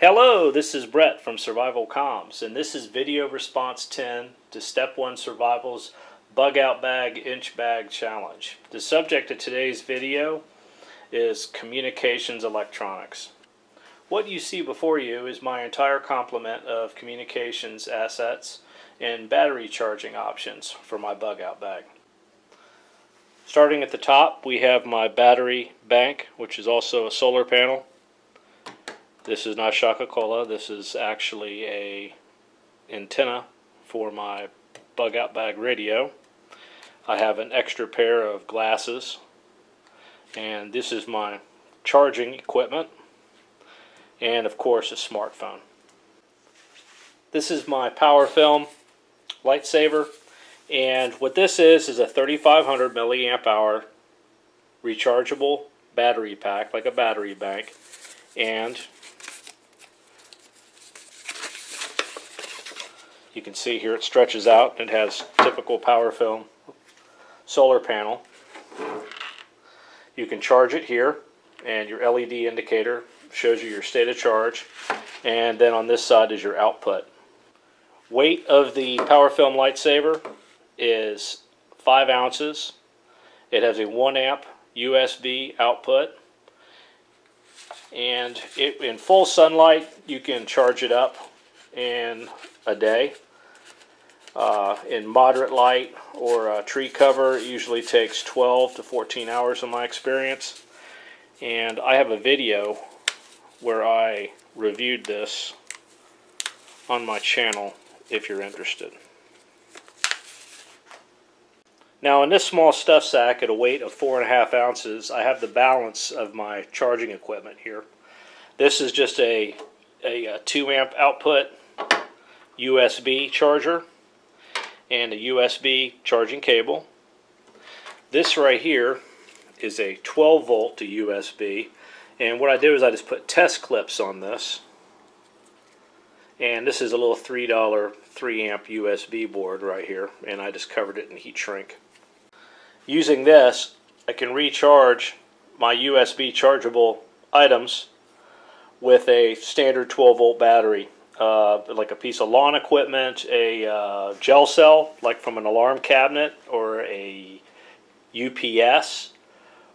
Hello, this is Brett from Survival Comms, and this is video response 10 to Step 1 Survival's Bug Out Bag Inch Bag Challenge. The subject of today's video is communications electronics. What you see before you is my entire complement of communications assets and battery charging options for my bug out bag. Starting at the top, we have my battery bank, which is also a solar panel. This is not Shasta Cola. This is actually a antenna for my bug out bag radio. I have an extra pair of glasses and this is my charging equipment and of course a smartphone. This is my power film lightsaber and what this is is a 3500 milliamp hour rechargeable battery pack like a battery bank and You can see here it stretches out. And it has typical Powerfilm solar panel. You can charge it here and your LED indicator shows you your state of charge and then on this side is your output. Weight of the Powerfilm Lightsaver is 5 ounces. It has a 1 amp USB output and it, in full sunlight you can charge it up in a day. Uh, in moderate light or tree cover, it usually takes 12 to 14 hours in my experience. And I have a video where I reviewed this on my channel if you're interested. Now in this small stuff sack at a weight of four and a half ounces, I have the balance of my charging equipment here. This is just a, a, a 2 amp output USB charger and a USB charging cable. This right here is a 12 volt to USB and what I did was I just put test clips on this and this is a little $3 3 amp USB board right here and I just covered it in heat shrink. Using this I can recharge my USB chargeable items with a standard 12 volt battery uh, like a piece of lawn equipment, a uh, gel cell, like from an alarm cabinet, or a UPS,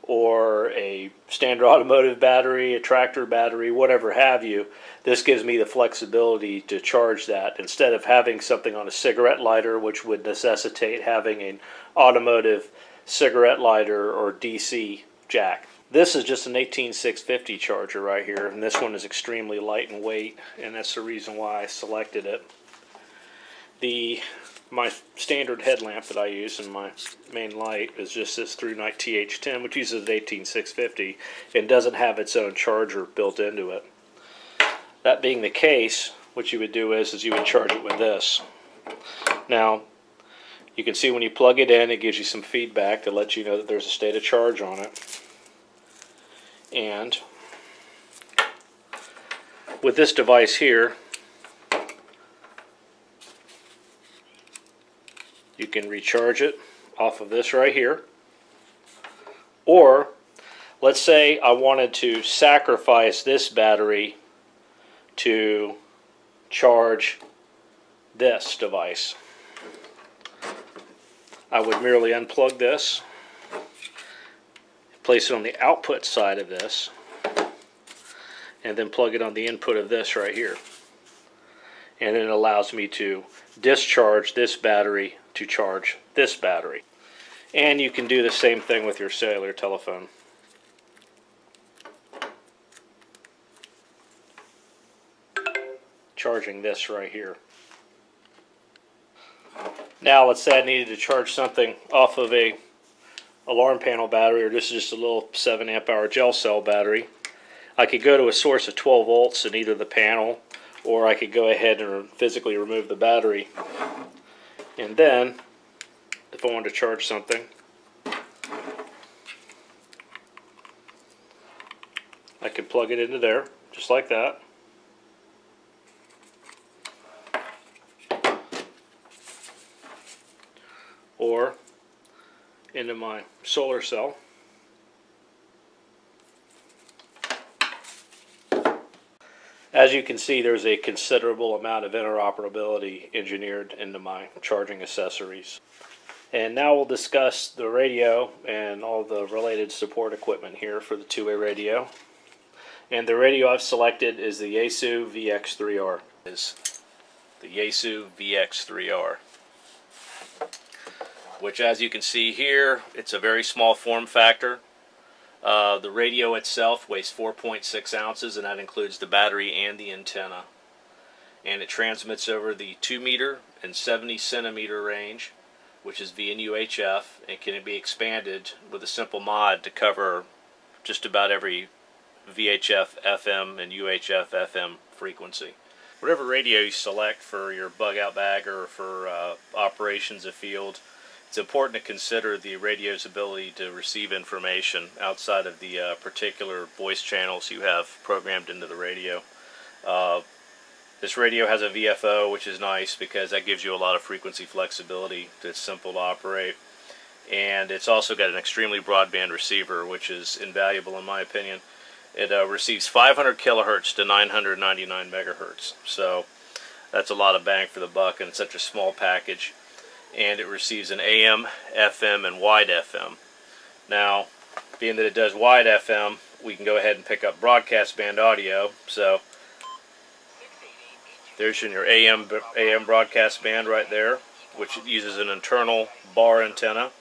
or a standard automotive battery, a tractor battery, whatever have you. This gives me the flexibility to charge that instead of having something on a cigarette lighter, which would necessitate having an automotive cigarette lighter or DC jack. This is just an 18650 charger right here, and this one is extremely light in weight, and that's the reason why I selected it. The my standard headlamp that I use in my main light is just this ThruNite TH10, which uses an 18650 and doesn't have its own charger built into it. That being the case, what you would do is, is you would charge it with this. Now, you can see when you plug it in, it gives you some feedback to let you know that there's a state of charge on it. And with this device here, you can recharge it off of this right here. Or, let's say I wanted to sacrifice this battery to charge this device. I would merely unplug this place it on the output side of this and then plug it on the input of this right here. And it allows me to discharge this battery to charge this battery. And you can do the same thing with your cellular telephone. Charging this right here. Now let's say I needed to charge something off of a alarm panel battery or this is just a little 7 amp hour gel cell battery. I could go to a source of 12 volts in either the panel or I could go ahead and physically remove the battery. And then, if I wanted to charge something, I could plug it into there, just like that. Or into my solar cell. As you can see, there's a considerable amount of interoperability engineered into my charging accessories. And now we'll discuss the radio and all the related support equipment here for the two-way radio. And the radio I've selected is the Yaesu VX3R. Is the Yaesu VX3R. Which as you can see here, it's a very small form factor. Uh, the radio itself weighs 4.6 ounces and that includes the battery and the antenna. And it transmits over the 2 meter and 70 centimeter range which is VNUHF, and UHF, and can be expanded with a simple mod to cover just about every VHF FM and UHF FM frequency. Whatever radio you select for your bug out bag or for uh, operations afield, it's important to consider the radio's ability to receive information outside of the uh, particular voice channels you have programmed into the radio. Uh, this radio has a VFO, which is nice because that gives you a lot of frequency flexibility. It's simple to operate. And it's also got an extremely broadband receiver, which is invaluable in my opinion. It uh, receives 500 kilohertz to 999 megahertz. So that's a lot of bang for the buck, and it's such a small package. And it receives an AM, FM, and wide FM. Now, being that it does wide FM, we can go ahead and pick up broadcast band audio. So there's your AM, AM broadcast band right there, which uses an internal bar antenna.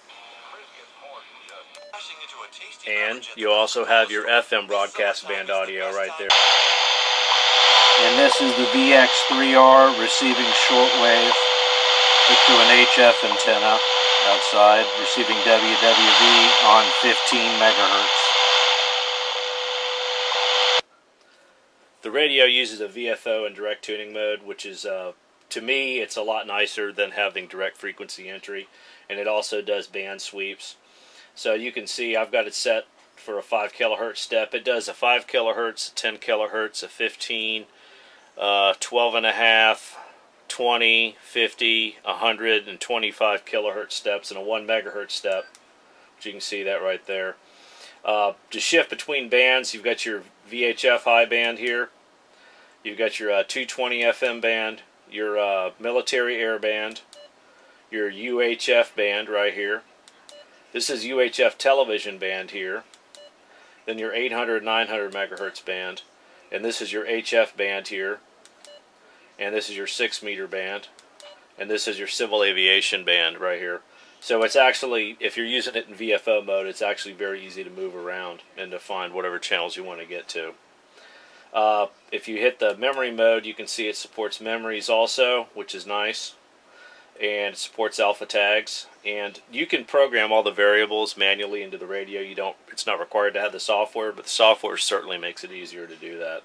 And you also have your FM broadcast band audio right there. And this is the VX3R receiving shortwave hooked to an HF antenna outside, receiving WWV on 15 megahertz. The radio uses a VFO in direct tuning mode, which is, uh, to me, it's a lot nicer than having direct frequency entry, and it also does band sweeps. So you can see I've got it set for a 5 kilohertz step. It does a 5 kilohertz, a 10 kilohertz, a 15, uh, 12 and a half, 20, 50, 100, and 25 kilohertz steps, and a 1 megahertz step, which you can see that right there. Uh, to shift between bands, you've got your VHF high band here. You've got your uh, 220 FM band, your uh, military air band, your UHF band right here. This is UHF television band here. Then your 800, 900 megahertz band. And this is your HF band here. And this is your 6 meter band. And this is your civil aviation band right here. So it's actually, if you're using it in VFO mode, it's actually very easy to move around and to find whatever channels you want to get to. Uh, if you hit the memory mode, you can see it supports memories also, which is nice. And it supports alpha tags. And you can program all the variables manually into the radio. You don't, it's not required to have the software, but the software certainly makes it easier to do that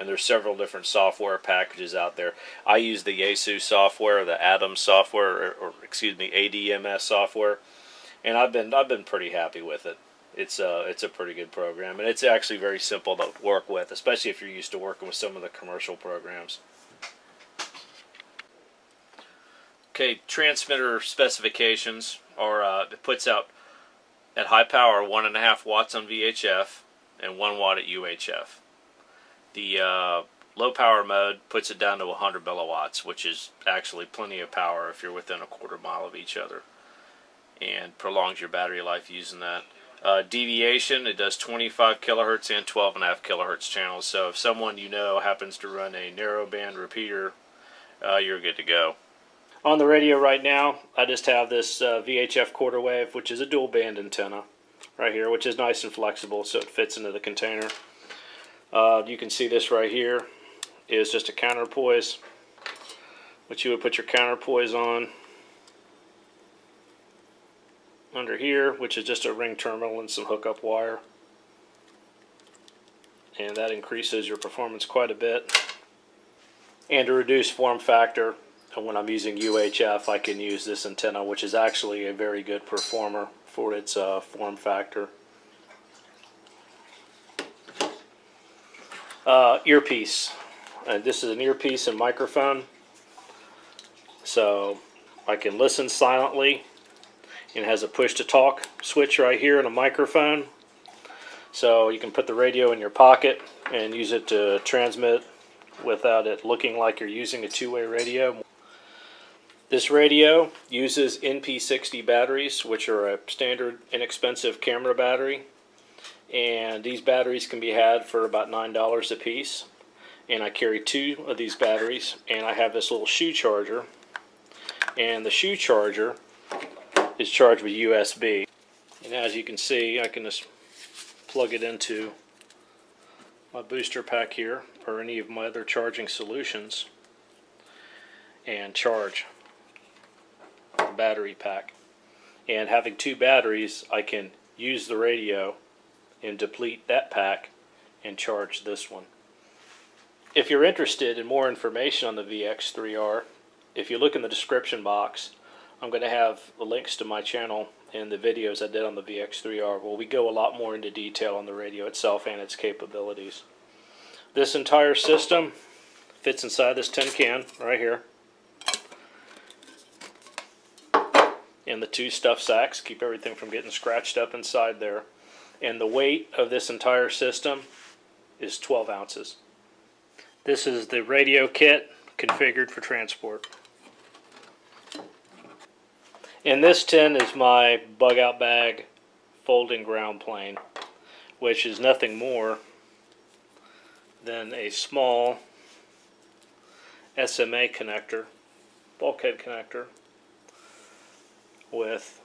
and there's several different software packages out there. I use the Yaesu software, the Atom software, or, or, excuse me, ADMS software, and I've been I've been pretty happy with it. It's a it's a pretty good program, and it's actually very simple to work with, especially if you're used to working with some of the commercial programs. Okay, transmitter specifications are uh, it puts out at high power one and a half watts on VHF and one watt at UHF. The uh, low power mode puts it down to 100 milliwatts, which is actually plenty of power if you're within a quarter mile of each other, and prolongs your battery life using that. Uh, deviation, it does 25 kilohertz and 12.5 kilohertz channels. So if someone you know happens to run a narrowband repeater, uh, you're good to go. On the radio right now, I just have this uh, VHF quarter wave, which is a dual band antenna right here, which is nice and flexible, so it fits into the container. Uh, you can see this right here is just a counterpoise, which you would put your counterpoise on under here, which is just a ring terminal and some hookup wire. And that increases your performance quite a bit. And to reduce form factor, when I'm using UHF, I can use this antenna, which is actually a very good performer for its uh, form factor. uh, earpiece. And this is an earpiece and microphone. So I can listen silently. It has a push to talk switch right here and a microphone. So you can put the radio in your pocket and use it to transmit without it looking like you're using a two-way radio. This radio uses NP60 batteries, which are a standard inexpensive camera battery. And these batteries can be had for about $9 a piece. And I carry two of these batteries, and I have this little shoe charger. And the shoe charger is charged with USB. And as you can see, I can just plug it into my booster pack here or any of my other charging solutions and charge battery pack. And having two batteries, I can use the radio and deplete that pack and charge this one. If you're interested in more information on the VX3R, if you look in the description box, I'm going to have the links to my channel and the videos I did on the VX3R where we go a lot more into detail on the radio itself and its capabilities. This entire system fits inside this tin can right here. And the two stuff sacks keep everything from getting scratched up inside there. And the weight of this entire system is 12 ounces. This is the radio kit configured for transport. In this tin is my bug out bag folding ground plane, which is nothing more than a small SMA connector, bulkhead connector, with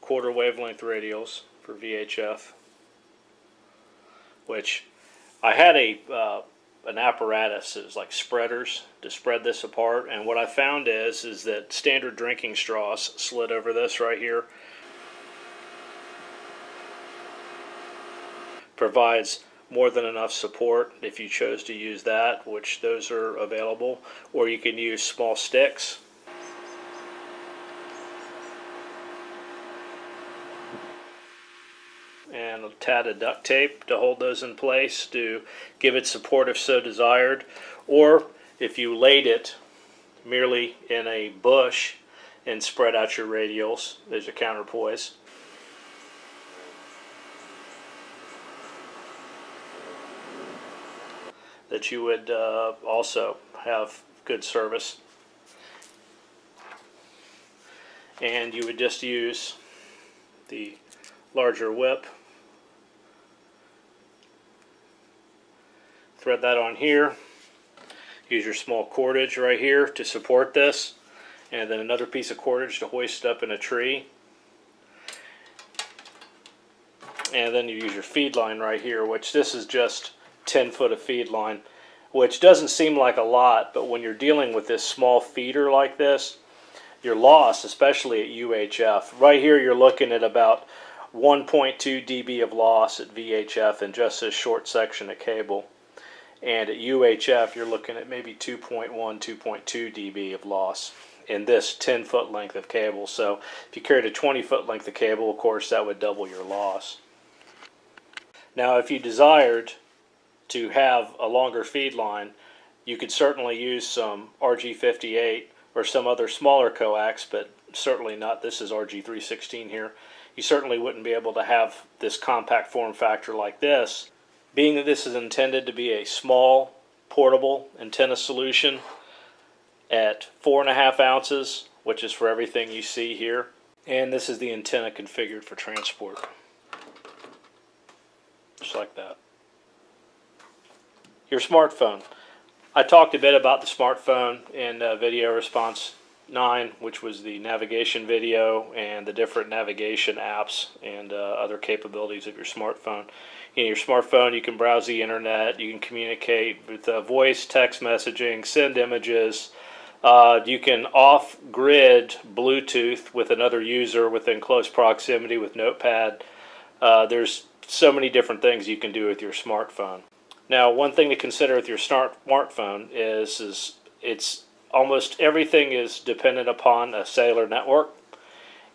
quarter wavelength radials for VHF, which I had a uh, an apparatus that was like spreaders to spread this apart. And what I found is is that standard drinking straws slid over this right here. Provides more than enough support if you chose to use that which those are available. Or you can use small sticks and a tad of duct tape to hold those in place to give it support if so desired. Or if you laid it merely in a bush and spread out your radials, there's a counterpoise. That you would uh, also have good service. And you would just use the larger whip thread that on here. Use your small cordage right here to support this. And then another piece of cordage to hoist up in a tree. And then you use your feed line right here, which this is just 10 foot of feed line, which doesn't seem like a lot, but when you're dealing with this small feeder like this, your loss, especially at UHF, right here you're looking at about 1.2 dB of loss at VHF in just this short section of cable. And at UHF, you're looking at maybe 2.1, 2.2 dB of loss in this 10 foot length of cable. So if you carried a 20 foot length of cable, of course, that would double your loss. Now, if you desired to have a longer feed line, you could certainly use some RG58 or some other smaller coax, but certainly not. This is RG316 here. You certainly wouldn't be able to have this compact form factor like this being that this is intended to be a small, portable antenna solution at four and a half ounces, which is for everything you see here, and this is the antenna configured for transport. Just like that. Your smartphone. I talked a bit about the smartphone in uh, video response 9, which was the navigation video and the different navigation apps and uh, other capabilities of your smartphone. In your smartphone, you can browse the internet, you can communicate with uh, voice, text messaging, send images. Uh, you can off grid Bluetooth with another user within close proximity with Notepad. Uh, there's so many different things you can do with your smartphone. Now, one thing to consider with your smartphone is, is it's almost everything is dependent upon a cellular network.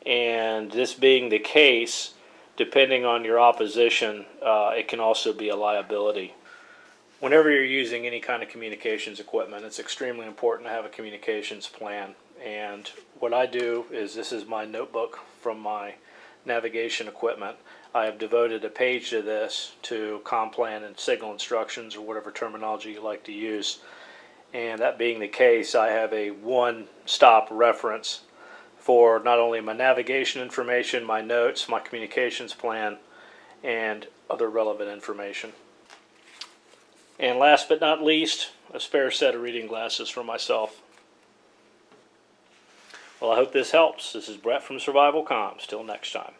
And this being the case, depending on your opposition, uh, it can also be a liability. Whenever you're using any kind of communications equipment, it's extremely important to have a communications plan. And what I do is this is my notebook from my navigation equipment. I have devoted a page to this to complan and signal instructions or whatever terminology you like to use. And that being the case, I have a one stop reference for not only my navigation information, my notes, my communications plan, and other relevant information. And last but not least, a spare set of reading glasses for myself. Well, I hope this helps. This is Brett from Survival Comms. Till next time.